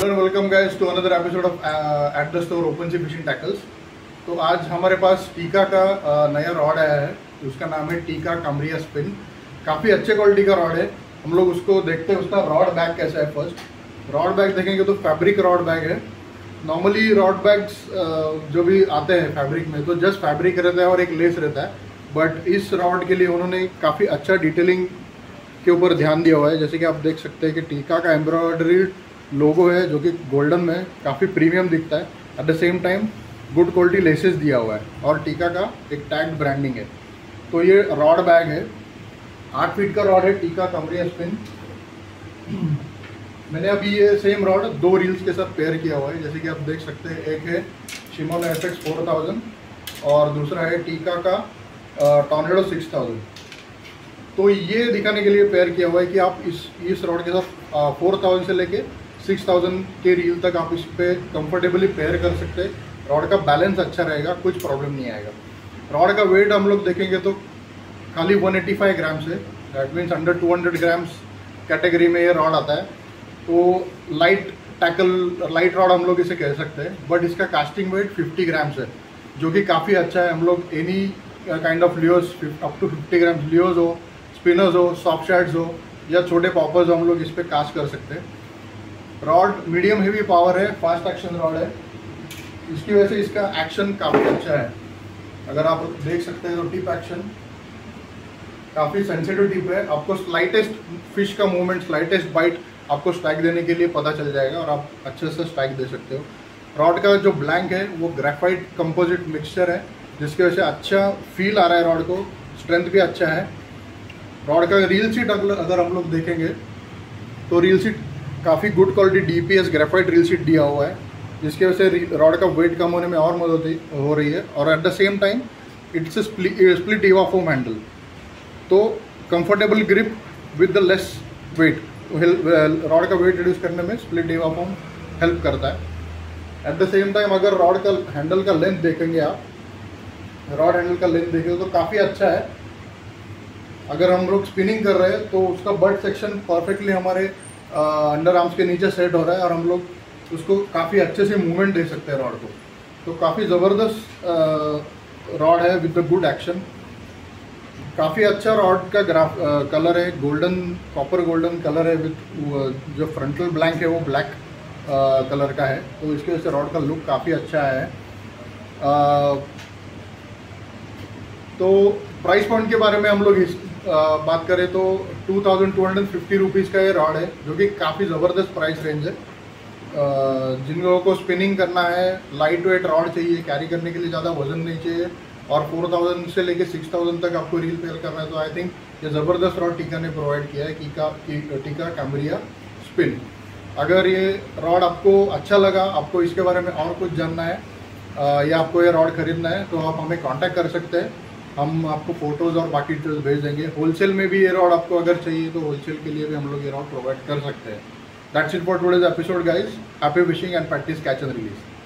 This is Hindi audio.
Hello welcome guys to another episode of at the store open sea fishing tackles तो आज हमारे पास टीका का uh, नया रॉड आया है उसका नाम है टीका कमरिया स्पिन काफ़ी अच्छे क्वालिटी का रॉड है। हम लोग उसको देखते हैं उसका रॉड बैग कैसा है फ़र्स्ट रॉड बैग देखेंगे तो फैब्रिक रॉड बैग है। नॉर्मली रॉड बैग्स जो भी आते हैं फैब्रिक में तो जस्ट फैब्रिक रहता है और एक लेस रहता है। बट इस रॉड के लिए उन्होंने काफ़ी अच्छा डिटेलिंग के ऊपर ध्यान दिया हुआ है। जैसे कि आप देख सकते हैं कि टीका का एम्ब्रॉयडरी लोगो है जो कि गोल्डन में काफ़ी प्रीमियम दिखता है। At the same time good quality laces दिया हुआ है और टीका का एक टैग ब्रांडिंग है। तो ये रॉड बैग है। आठ फीट का रॉड है, टीका कमरिया स्पिन मैंने अभी ये सेम रॉड दो रील्स के साथ पेयर किया हुआ है। जैसे कि आप देख सकते हैं, एक है Shimano F X four thousand और दूसरा है टीका का टॉर्नेडो सिक्स थाउज़ेंड तो ये दिखाने के लिए पेयर किया हुआ है कि आप इस इस रॉड के साथ फोर थाउज़ेंड से लेके सिक्स थाउज़ेंड के रील तक आप इस पर कंफर्टेबली पेयर कर सकते हैं। रॉड का बैलेंस अच्छा रहेगा, कुछ प्रॉब्लम नहीं आएगा। रॉड का वेट हम लोग देखेंगे तो खाली 185 ग्राम्स है that means under 200 grams category में ये रॉड आता है। तो लाइट टैकल लाइट रॉड हम लोग इसे कह सकते हैं बट इसका कास्टिंग वेट 50 ग्राम्स है, जो कि काफ़ी अच्छा है। हम लोग any kind of lures up to 50 grams lures हो स्पिनर्स हो सॉफ्ट शैड्स हो, या छोटे पॉपर्स हम लोग इस पर कास्ट कर सकते हैं। रॉड मीडियम हेवी पावर है फास्ट एक्शन रॉड है। इसकी वजह से इसका एक्शन काफ़ी अच्छा है। अगर आप देख सकते हैं तो टिप एक्शन काफ़ी सेंसिटिव टिप है। आपको स्लाइटेस्ट फ़िश का मूवमेंट स्लाइटेस्ट बाइट आपको स्ट्राइक देने के लिए पता चल जाएगा और आप अच्छे से स्ट्राइक दे सकते हो। रॉड का जो ब्लैंक है, वो ग्रेफाइट कंपोजिट मिक्सचर है, जिसकी वजह से अच्छा फील आ रहा है रॉड को। स्ट्रेंथ भी अच्छा है। रॉड का रील सीट अगर हम लोग देखेंगे तो रील सीट काफ़ी good quality D P S graphite reel seat दिया हुआ है, जिसकी वजह से रॉड का वेट कम होने में और मदद हो रही है। और at the same time it's split EVA foam handle तो comfortable grip with the less weight rod का वेट रिड्यूस करने में स्प्लिट इवा फोम हेल्प करता है। एट द सेम टाइम अगर रॉड का हैंडल का लेंथ देखेंगे आप रॉड हैंडल का लेंथ देखेंगे तो काफ़ी अच्छा है। अगर हम लोग स्पिनिंग कर रहे हैं तो उसका बर्ड सेक्शन परफेक्टली हमारे अंडर आर्म्स के नीचे सेट हो रहा है और हम लोग उसको काफ़ी अच्छे से मूवमेंट दे सकते हैं रॉड को। तो काफ़ी ज़बरदस्त रॉड है विद द गुड एक्शन काफ़ी अच्छा रॉड का ग्राफ कलर है गोल्डन कॉपर गोल्डन कलर है विथ जो फ्रंटल ब्लैंक है वो ब्लैक कलर का है। तो इसकी वजह से रॉड का लुक काफ़ी अच्छा है। आ, तो प्राइस पॉइंट के बारे में हम लोग इस बात करें तो two thousand two hundred fifty rupees का ये रॉड है, जो कि काफ़ी ज़बरदस्त प्राइस रेंज है। जिन लोगों को स्पिनिंग करना है लाइट वेट रॉड चाहिए कैरी करने के लिए ज़्यादा वज़न नहीं चाहिए, और फोर थाउज़ेंड से लेके सिक्स थाउज़ेंड तक आपको रील पेयर करना है तो आई थिंक ये ज़बरदस्त रॉड टीका ने प्रोवाइड किया है, टीका टीका कैमरिया स्पिन अगर ये रॉड आपको अच्छा लगा, आपको इसके बारे में और कुछ जानना है या आपको ये रॉड खरीदना है तो आप हमें कॉन्टैक्ट कर सकते हैं। हम आपको फ़ोटोज़ और बाकी डिटेल्स भेज देंगे। होलसेल में भी ये रॉड आपको अगर चाहिए तो होलसेल के लिए भी हम लोग ये रॉड प्रोवाइड कर सकते हैं। That's it for today's episode guys happy fishing and practice catch and release